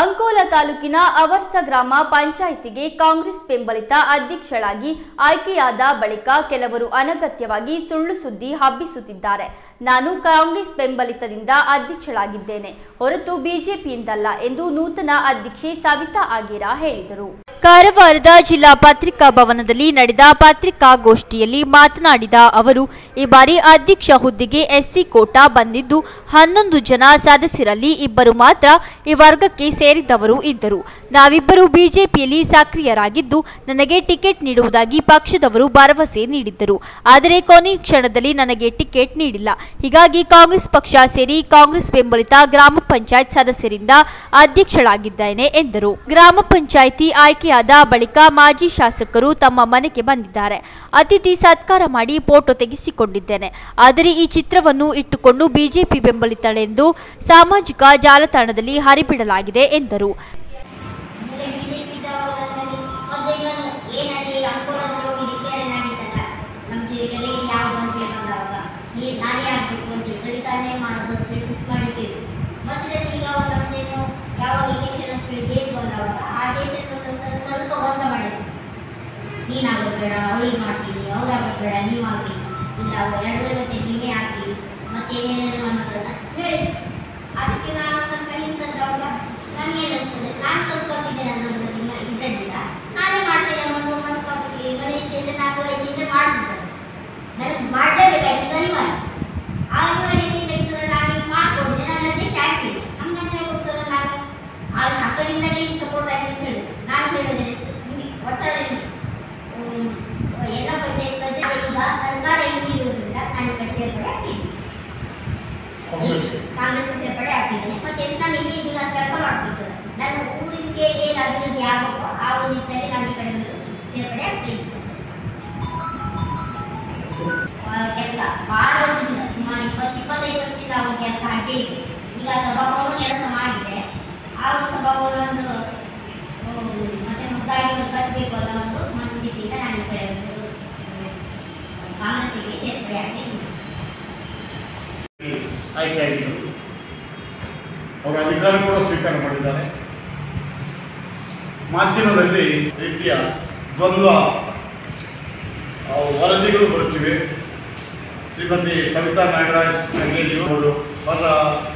ಅಂಕೋಲ ತಾಲೂಕಿನ ಅವರ್ಸ ಗ್ರಾಮ ಪಂಚಾಯಿತಿಗೆ ಕಾಂಗ್ರೆಸ್ ಬೆಂಬಲಿತ ಅಧ್ಯಕ್ಷಳಾಗಿ ಆಯ್ಕೆಯಾದ ಬಳಿಕ ಕೆಲವರು ಅನಗತ್ಯವಾಗಿ ಸುಳ್ಳು ಸುದ್ದಿ ಹಬ್ಬಿಸುತ್ತಿದ್ದಾರೆ. ನಾನು ಕಾಂಗ್ರೆಸ್ ಬೆಂಬಲಿತದಿಂದ ಅಧ್ಯಕ್ಷಳಾಗಿದ್ದೇನೆ. ಹೊರತು ಬಿಜೆಪಿಯಿಂದಲ್ಲ ಎಂದು ನೂತನ ಅಧ್ಯಕ್ಷೆ ಸವಿತಾ ಆಗಿರಾ ಹೇಳಿದರು. ಕಾರವಾರದ ಜಿಲ್ಲಾ ಪತ್ರಿಕಾ ಭವನದಲ್ಲಿ ನಡೆದ ಪತ್ರಿಕಾಗೋಷ್ಠಿಯಲ್ಲಿ ಮಾತನಾಡಿದ ಅವರು, ಈ ಬಾರಿ ಅಧ್ಯಕ್ಷ ಹುದ್ದೆಗೆ ಎಸ್ಸಿ ಕೋಟಾ ಬಂದಿದ್ದು, ಹನ್ನೊಂದು ಜನ ಸದಸ್ಯರಲ್ಲಿ ಇಬ್ಬರು ಮಾತ್ರ ಈ ವರ್ಗಕ್ಕೆ ಸೇರಿದವರು ಇದ್ದರು. ನಾವಿಬ್ಬರು ಬಿಜೆಪಿಯಲ್ಲಿ ಸಕ್ರಿಯರಾಗಿದ್ದು, ನನಗೆ ಟಿಕೆಟ್ ನೀಡುವುದಾಗಿ ಪಕ್ಷದವರು ಭರವಸೆ ನೀಡಿದ್ದರು. ಆದರೆ ಕೊನೆ ಕ್ಷಣದಲ್ಲಿ ನನಗೆ ಟಿಕೆಟ್ ನೀಡಿಲ್ಲ. ಹೀಗಾಗಿ ಕಾಂಗ್ರೆಸ್ ಪಕ್ಷ ಸೇರಿ ಕಾಂಗ್ರೆಸ್ ಬೆಂಬಲಿತ ಗ್ರಾಮ ಪಂಚಾಯತ್ ಸದಸ್ಯರಿಂದ ಅಧ್ಯಕ್ಷಳಾಗಿದ್ದೇನೆ ಎಂದರು. ಗ್ರಾಮ ಪಂಚಾಯಿತಿ ಆಯ್ಕೆಯಾದ ಬಳಿಕ ಮಾಜಿ ಶಾಸಕರು ತಮ್ಮ ಮನೆಗೆ ಬಂದಿದ್ದಾರೆ. ಅತಿಥಿ ಸತ್ಕಾರ ಮಾಡಿ ಫೋಟೋ ತೆಗೆಸಿಕೊಂಡಿದ್ದೇನೆ. ಆದರೆ ಈ ಚಿತ್ರವನ್ನು ಇಟ್ಟುಕೊಂಡು ಬಿಜೆಪಿ ಬೆಂಬಲಿತಳೆಂದು ಸಾಮಾಜಿಕ ಜಾಲತಾಣದಲ್ಲಿ ಹರಿಬಿಡಲಾಗಿದೆ. ಎಂದರು. ಅವಳಿಗೆ ಮಾಡ್ತೀನಿ ಅವ್ರಾಗೋದು ಬೇಡ ನೀವು ಹಾಕಿ ಇಲ್ಲ ಎರಡು ಗಂಟೆ ನೀವೇ ಮತ್ತೆ ಏನೇನೇನು ಅನ್ನೋದನ್ನ ಹೇಳಿದ್ರು ಅದಕ್ಕೆ ನಾನು ಸ್ವಲ್ಪ ಹಿಂಸಂದವಾಗ ನನಗೆ ಅನಿಸ್ತದೆ ನಾನು ಸ್ವಲ್ಪ ಹೊತ್ತಿದ್ದೇನೆ ಅನ್ನೋದನ್ನ ಇದ್ದಿಲ್ಲ ನಾನೇ ಮಾಡ್ತೇನೆ ಅನ್ನೋದು ಮನಸ್ಸಾಗ್ತದೆ ಗಣೇಶ ಚಂದ್ರ ನಾನು ಐದಿಂದ ಮಾಡ್ತೀನಿ ಸರ್ ನನಗೆ ಮಾಡಲೇಬೇಕಾಯ್ತು ಅನಿವಾರ್ಯ ಆ ಅನಿವಾರ್ಯಕ್ಕಿಂತ ಸರ್ ನಾನು ಈಗ ಮಾಡ್ಕೊಂಡಿದ್ದೆ ನನ್ನ ಅಧ್ಯಕ್ಷ ಆಗ್ತಿದೆ ಹಂಗಂತ ಹೇಳ್ಬಿಟ್ಟು ಸರ್ ನಾನು ಆ ಕಡೆಯಿಂದಲೇ ಸಪೋರ್ಟ್ ಆಗಿದೆ ಹೇಳಿದೆ ನಾನು ಹೇಳೋದೇನೆ ನಿಮಗೆ ಒಟ್ಟಾರೆ ಎಲ್ಲ ಪಂಚಾಯತ್ ಸದ್ಯ ಈಗ ಸರ್ಕಾರ ಇಲ್ಲಿ ಇರುವುದರಿಂದ ನಾನು ಈಗ ಸೇರ್ಪಡೆ ಆಗ್ತಿದ್ದೀನಿ. ಕಾಂಗ್ರೆಸ್ ಸೇರ್ಪಡೆ ಆಗ್ತಿದ್ದೇನೆ. ಮತ್ತೆ ನಾನು ಇಲ್ಲಿ ಇದು ನಾನು ಕೆಲಸ ಮಾಡ್ತೀನಿ ಸರ್? ನನ್ನ ಊರಿಗೆ ಏನು ಅಭಿವೃದ್ಧಿ ಆಗಬೇಕೋ ಆ ಒಂದು ನಿಟ್ಟಿನಲ್ಲಿ ನಾನು ಈ ಕಡೆ ಸೇರ್ಪಡೆ ಆಗ್ತೀನಿ ಕೆಲಸ ಭಾಳ ವರ್ಷದಿಂದ ಸುಮಾರು ಇಪ್ಪತ್ತು ಇಪ್ಪತ್ತೈದು ವರ್ಷದಿಂದ ಅವ್ರ ಕೆಲಸ ಹಾಗೆ ಈಗ ಸಭಾಭವನ ಆ ಮತ್ತೆ ಅಧಿಕಾರ ಕೂಡ ಸ್ವೀಕಾರ ಮಾಡಿದ್ದಾರೆ. ಮಾಧ್ಯಮದಲ್ಲಿ ರೀತಿಯ ದ್ವಂದ್ವ ವರದಿಗಳು ಬರುತ್ತಿವೆ. ಶ್ರೀಮತಿ ಸವಿತಾ ನಾಗರಾಜ್ ಅವರು ಅವರ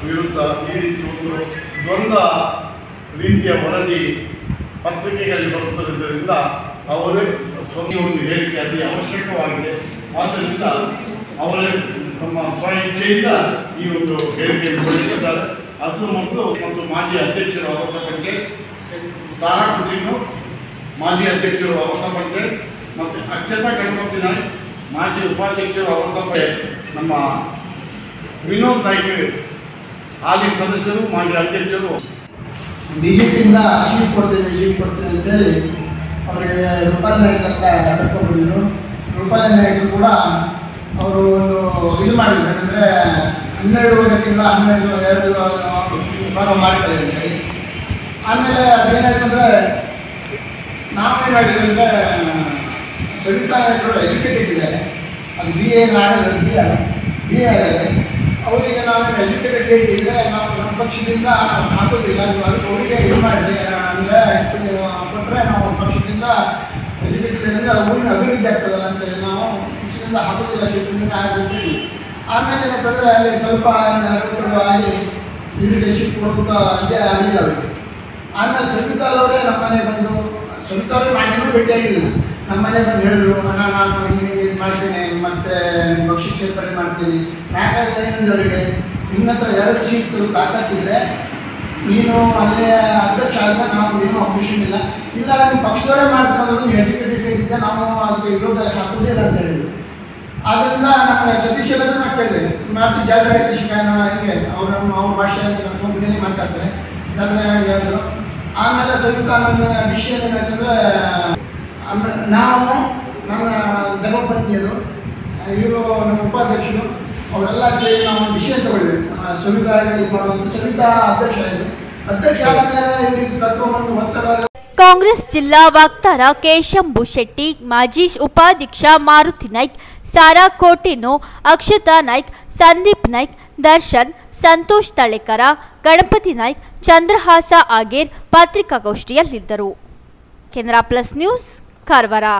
ವಿರುದ್ಧ ಈ ರೀತಿ ಒಂದು ದ್ವಂದ್ವ ರೀತಿಯ ವರದಿ ಪತ್ರಿಕೆಗಳಲ್ಲಿ ಬರುತ್ತಿರುವುದರಿಂದ ಅವರು ಸ್ವಂತ ಒಂದು ಹೇಳಿಕೆ ಅತಿ ಅವಶ್ಯಕವಾಗಿದೆ. ಆದ್ದರಿಂದ ಅವರೇ ತಮ್ಮ ಸ್ವಇಚ್ಛೆಯಿಂದ ಈ ಒಂದು ಹೇಳಿಕೆಯನ್ನು ಕೊಟ್ಟಿದ್ದಾರೆ ಅದು ಮತ್ತು ಮತ್ತು ಮಾಜಿ ಅಧ್ಯಕ್ಷರು ಅವರ ಬಗ್ಗೆ ಸಾರಾ ಕುಟಿನು ಮಾಜಿ ಅಧ್ಯಕ್ಷರು ಅವರ ಬಗ್ಗೆ ಮತ್ತು ಅಕ್ಷತಾ ಗಣಪತಿ ನಾಯ್ಕ, ಮಾಜಿ ಉಪಾಧ್ಯಕ್ಷರು ಬಗ್ಗೆ ನಮ್ಮ ವಿನೋದ್ ನಾಯ್ಕ ಹಾಲಿ ಸದಸ್ಯರು ಮಾಜಿ ಅಧ್ಯಕ್ಷರು. ಬಿಜೆಪಿಯಿಂದ ಸೀಟ್ ಕೊಡ್ತೀನಿ ಸೀಟ್ ಕೊಡ್ತೀನಿ ಅಂತೇಳಿ ಅವರಿಗೆ ರೂಪಾಯಿ ನಾಯಕರ ಹತ್ರ ಕರ್ಕೊಂಡ್ಬಂದಿದ್ರು ರೂಪಾಯಿ ನಾಯಕರು ಕೂಡ ಅವರು ಒಂದು ಇದು ಮಾಡಿದ್ರು ಅಂದರೆ ಹನ್ನೆರಡೂವರೆ ತಿಂಗಳ, ಹನ್ನೆರಡು, ಎರಡು ವಾರ ಮಾಡ್ತಾರೆ ಅಂತೇಳಿ ಆಮೇಲೆ ಅದೇನಾಯ್ತು ಅಂದರೆ ನಾವೇನು ಮಾಡಿದ್ವಿ ಅಂದರೆ ಸವಿತಾ ನಾಯಕರು ಎಜುಕೇಟೆಡ್ ಇದ್ದಾರೆ. ಅದು ಬಿ ಎ ಆಗಲ್ಲ ಬಿ ಎ ಬಿ ಎ ಅವರಿಗೆ ನಾವು ಎಜುಕೇಟೆಡ್ ಇದ್ದರೆ ನಾವು ನಮ್ಮ ಪಕ್ಷದಿಂದ ಹಾಕೋದಿಲ್ಲ. ಅದಕ್ಕೆ ಅವರಿಗೆ ಇದು ಮಾಡಿದೆ. ಅಂದರೆ ಕೊಟ್ಟರೆ ನಾವು ಪಕ್ಷದಿಂದ ಎಜುಕೇಟೆಡ್ ಅಂದರೆ ಊರಿನ ಅಭಿವೃದ್ಧಿ ಆಗ್ತದಲ್ಲ ಅಂತೇಳಿ ನಾವು ಪಕ್ಷದಿಂದ ಹಾಕೋದಿಲ್ಲ ಶಿವಕುಮಾರ್ ಆಗಿರ್ತೀವಿ ಆಮೇಲೆ ಏನಂತಂದರೆ ಅಲ್ಲಿ ಸ್ವಲ್ಪ ಆಗಿ ಲೀಡರ್ಶಿಪ್ ಕೊಡ್ಬಿಟ್ಟು ಅಲ್ಲೇ ಅಲ್ಲಿ ಅವರಿಗೆ ಆಮೇಲೆ ಸವಿತಾ ಅವರೇ ನಮ್ಮ ಮನೆಗೆ ಬಂದು ಸವಿತಾ ಅವರೇ ನಾನೇನೂ ಭೇಟಿಯಾಗಿಲ್ಲ. ನಮ್ಮ ಮನೆಗೆ ಬಂದು ಹೇಳಿದ್ರು, ಅಣ್ಣ, ನಾನು ಹಿಂಗೆ ಇದು ಮಾಡ್ತೀನಿ, ಮತ್ತೆ ನಿಮ್ಮ ಸೇರ್ಪಡೆ ಮಾಡ್ತೀನಿ. ಯಾಕಾಗಲ್ಲ ಏನಂದ್ರೆ ಅವರಿಗೆ, ನಿನ್ನ ಹತ್ರ ಎರಡು ಸೀಟ್ ತಾಕತ್ತಿದ್ರೆ ನೀನು ಅಲ್ಲೇ ಅಧ್ಯಕ್ಷ ಆದ್ರೆ ನಾವು ಏನೂ ಅಪೋಸಿಷನ್ ಇಲ್ಲ. ಇಲ್ಲ ನಿಮ್ಮ ಪಕ್ಷದವರೇ ಮಾಡ್ಕೊಳ್ಳೋದು ಎಜುಕೇಟೆಡ್ ಇದ್ದೆ, ನಾವು ಅದಕ್ಕೆ ವಿರೋಧ ಹಾಕೋದೇ ಅಂತ ಹೇಳಿದ್ರು. ಆದ್ದರಿಂದ ನಮ್ಮ ಸತೀಶ್ ಎಲ್ಲರೂ ನಾನು ಕೇಳಿದೆ ಮತ್ತು ಜಾಗೃತಿ ಶಿಕಾಯನ ಹಿಂಗೆ ಅವ್ರು ನಮ್ಮ, ಅವ್ರ ಭಾಷೆ ಕಂಪ್ನಿಯಲ್ಲಿ ಮಾತಾಡ್ತಾರೆ. ಹೇಳಿದ್ರು ಆಮೇಲೆ ಸ್ವಲ್ಪ ನನ್ನ ಡಿಸಿಷನ್ ಏನಾಯ್ತಂದ್ರೆ ಆಮೇಲೆ ನಾವು ನನ್ನ ಧರ್ಮಪತ್ನಿಯರು ಇವರು ನಮ್ಮ ಉಪಾಧ್ಯಕ್ಷರು, ಅವರೆಲ್ಲ ಸೇರಿ ನಾವು ವಿಷಯ ತಗೊಳ್ಳಿ ಸವಿತಾ ಮಾಡೋದು ಸವಿತಾ ಅಧ್ಯಕ್ಷ ಆಯಿತು ಅಧ್ಯಕ್ಷ ಆದಮೇಲೆ ಇವ್ರಿಗೆ ಕರ್ಕೊಂಡ್ಬಂದು ಒತ್ತಡ ಕಾಂಗ್ರೆಸ್ ಜಿಲ್ಲಾ ವಕ್ತಾರ ಕೇಶಂಬು ಶೆಟ್ಟಿ, ಮಾಜಿ ಉಪಾಧ್ಯಕ್ಷ ಮಾರುತಿ ನಾಯ್ಕ್, ಸಾರಾ ಕೋಟೆನು Akshata Naik, Sandeep Naik, Darshan, Santosh Talekar, Ganapati Naik, Chandrahasa Ager, ಪತ್ರಿಕಾಗೋಷ್ಠಿಯಲ್ಲಿದ್ದರು. Canara plus news. करवरा